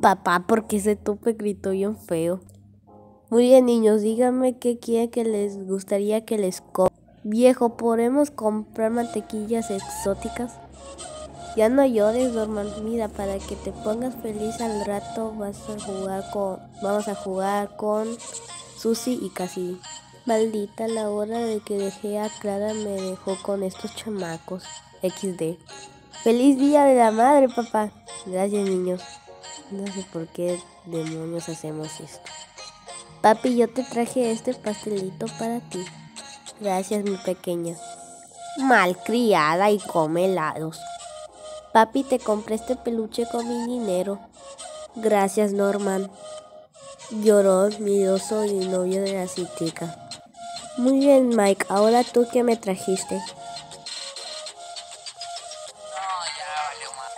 Papá, porque ese tope gritó bien feo. Muy bien, niños, díganme qué quieren que les gustaría que les compre. Viejo, ¿podemos comprar mantequillas exóticas? Ya no llores, Norman. Mira, para que te pongas feliz al rato vas a jugar con... Vamos a jugar con Susi y Cassidy. Maldita la hora de que dejé a Clara me dejó con estos chamacos. XD. ¡Feliz Día de la Madre, papá! Gracias, niños. No sé por qué demonios hacemos esto. Papi, yo te traje este pastelito para ti. Gracias, mi pequeña. Malcriada y come helados. Papi, te compré este peluche con mi dinero. Gracias, Norman. Lloró mi oso y novio de la citica. Muy bien, Mike. Ahora tú que me trajiste. No, ya valió más.